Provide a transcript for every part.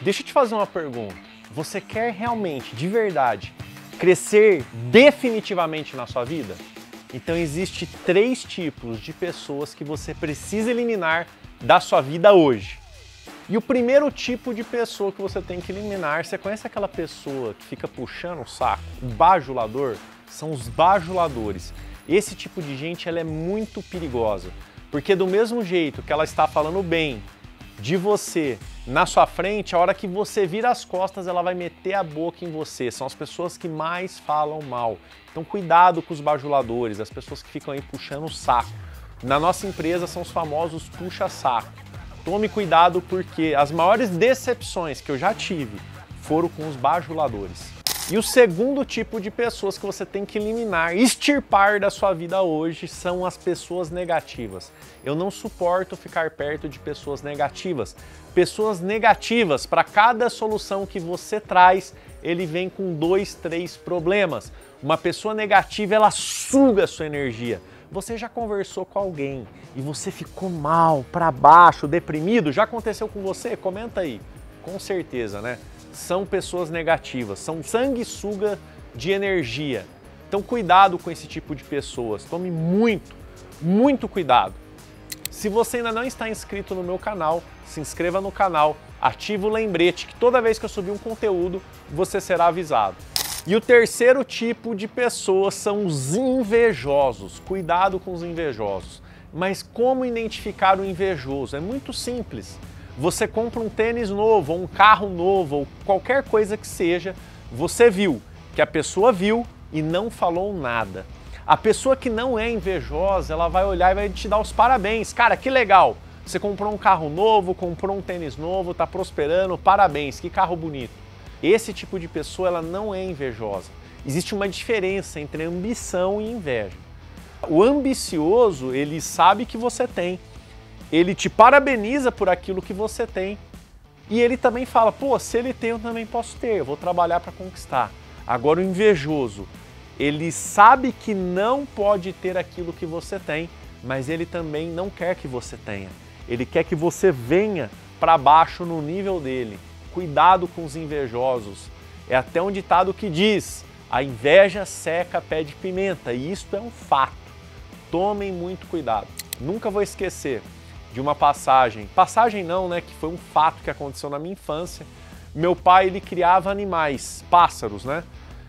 Deixa eu te fazer uma pergunta. Você quer realmente, de verdade, crescer definitivamente na sua vida? Então existe três tipos de pessoas que você precisa eliminar da sua vida hoje. E o primeiro tipo de pessoa que você tem que eliminar, você conhece aquela pessoa que fica puxando o saco? Bajulador? São os bajuladores. Esse tipo de gente ela é muito perigosa, porque do mesmo jeito que ela está falando bem de você na sua frente, a hora que você vira as costas, ela vai meter a boca em você. São as pessoas que mais falam mal. Então cuidado com os bajuladores, as pessoas que ficam aí puxando o saco. Na nossa empresa são os famosos puxa-saco. Tome cuidado porque as maiores decepções que eu já tive foram com os bajuladores. E o segundo tipo de pessoas que você tem que eliminar, extirpar da sua vida hoje, são as pessoas negativas. Eu não suporto ficar perto de pessoas negativas. Pessoas negativas, para cada solução que você traz, ele vem com dois, três problemas. Uma pessoa negativa, ela suga a sua energia. Você já conversou com alguém e você ficou mal, para baixo, deprimido? Já aconteceu com você? Comenta aí. Com certeza, né? São pessoas negativas, são sanguessuga de energia. Então cuidado com esse tipo de pessoas, tome muito, muito cuidado. Se você ainda não está inscrito no meu canal, se inscreva no canal, ative o lembrete que toda vez que eu subir um conteúdo, você será avisado. E o terceiro tipo de pessoas são os invejosos. Cuidado com os invejosos. Mas como identificar o invejoso? É muito simples. Você compra um tênis novo, ou um carro novo, ou qualquer coisa que seja, você viu que a pessoa viu e não falou nada. A pessoa que não é invejosa, ela vai olhar e vai te dar os parabéns. Cara, que legal! Você comprou um carro novo, comprou um tênis novo, está prosperando, parabéns, que carro bonito. Esse tipo de pessoa, ela não é invejosa. Existe uma diferença entre ambição e inveja. O ambicioso, ele sabe que você tem, ele te parabeniza por aquilo que você tem e ele também fala: pô, se ele tem, eu também posso ter, eu vou trabalhar para conquistar. Agora, o invejoso, ele sabe que não pode ter aquilo que você tem, mas ele também não quer que você tenha. Ele quer que você venha para baixo no nível dele. Cuidado com os invejosos. É até um ditado que diz: a inveja seca pé de pimenta, e isto é um fato. Tomem muito cuidado. Nunca vou esquecer de uma passagem. Passagem não, né? Que foi um fato que aconteceu na minha infância. Meu pai, ele criava animais, pássaros, né?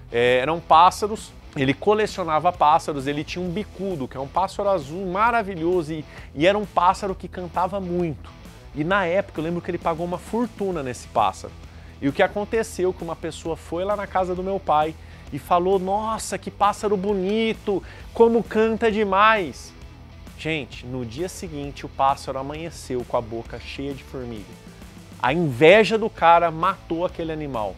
É, eram pássaros, ele colecionava pássaros, ele tinha um bicudo, que é um pássaro azul maravilhoso, e, e era um pássaro que cantava muito. E na época eu lembro que ele pagou uma fortuna nesse pássaro. E o que aconteceu que uma pessoa foi lá na casa do meu pai e falou: "Nossa, que pássaro bonito, como canta demais". Gente, no dia seguinte o pássaro amanheceu com a boca cheia de formiga. A inveja do cara matou aquele animal.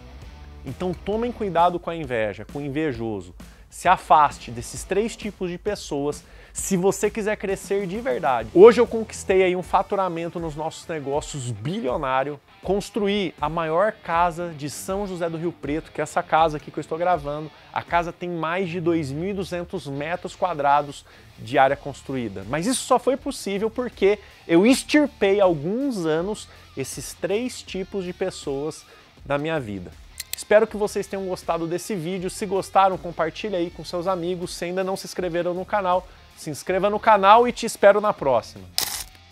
Então tomem cuidado com a inveja, com o invejoso. Se afaste desses três tipos de pessoas se você quiser crescer de verdade. Hoje eu conquistei aí um faturamento nos nossos negócios bilionário, construí a maior casa de São José do Rio Preto, que é essa casa aqui que eu estou gravando. A casa tem mais de 2.200 metros quadrados de área construída. Mas isso só foi possível porque eu extirpei alguns anos esses três tipos de pessoas da minha vida. Espero que vocês tenham gostado desse vídeo. Se gostaram, compartilhe aí com seus amigos. Se ainda não se inscreveram no canal, se inscreva no canal e te espero na próxima.